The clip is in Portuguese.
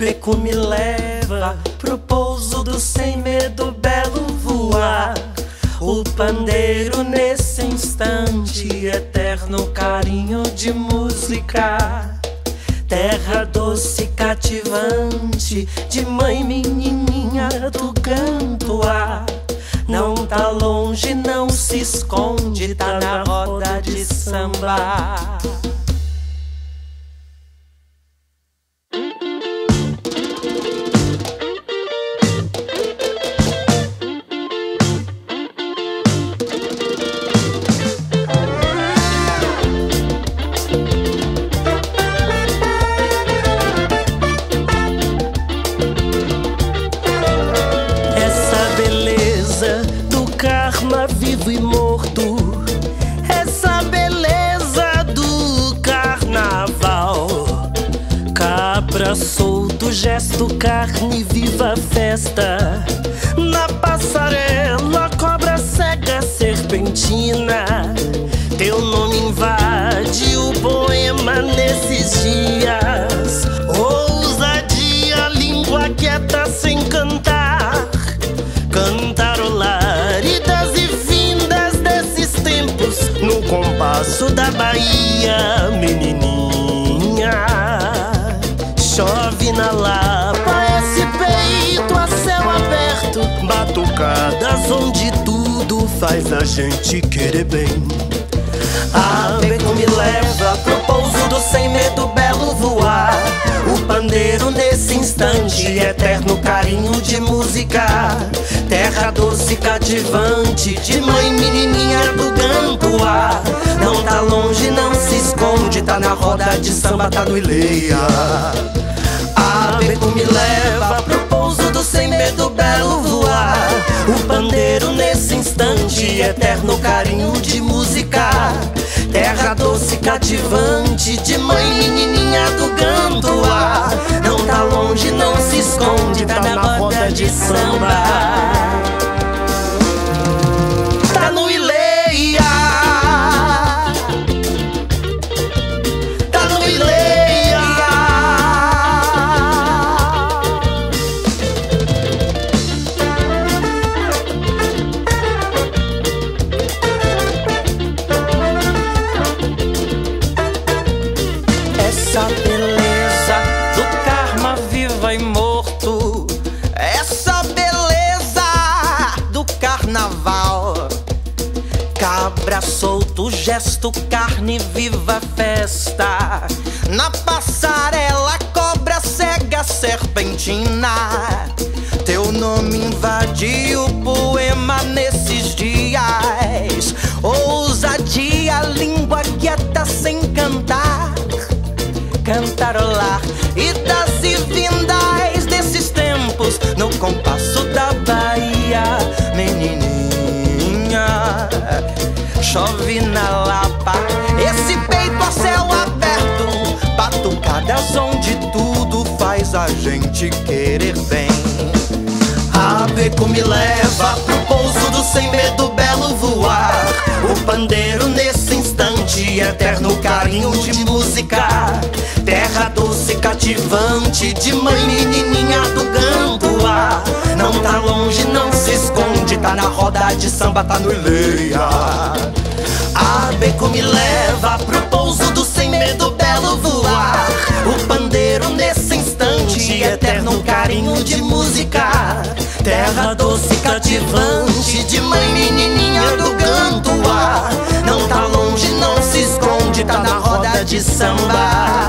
beco me leva pro pouso do sem medo belo voar. O pandeiro nesse instante, eterno carinho de música. Terra doce cativante, de mãe menininha do canto ar. Não tá longe, não se esconde, tá na roda de samba. Gesto, carne viva festa. Na passarela, cobra cega, serpentina. Teu nome invade o poema nesses dias. Ousadia, língua quieta sem cantar. Cantarolar idas e vindas desses tempos. No compasso da Bahia, menininha chove na lapa, esse peito a céu aberto, batucadas onde tudo faz a gente querer bem. A beco me leva pro pouso do sem medo belo voar. O pandeiro nesse instante, eterno carinho de música. Terra doce cativante, de mãe menininha do canto Não tá longe, tá na roda de samba, tá no Ileia. A beco me leva pro pouso do sem medo belo voar. O pandeiro nesse instante, eterno carinho de música. Terra doce cativante, de mãe menininha do Gandoá. Não tá longe, não se esconde, tá na roda de samba. Gesto, carne viva, festa. Na passarela, cobra cega, serpentina. Teu nome invadiu o poema nesses dias. Ousadia, língua quieta sem cantar. Cantarolar e das e vindas desses tempos no compasso da Bahia, menininha chove na lapa. Esse peito a céu aberto, batucadas onde tudo faz a gente querer bem. A beco me leva pro pouso do sem medo belo voar. O pandeiro nesse instante, eterno carinho de música. Terra doce cativante, de mãe menininha do Gandoá. Não tá longe, não se esconde, tá na roda de samba, tá no Ileia. A beco me leva pro pouso do sem medo belo voar. O pandeiro nesse instante, eterno carinho de música. Terra doce cativante, de mãe menininha do canto ar. Não tá longe, não se esconde, tá na roda de samba.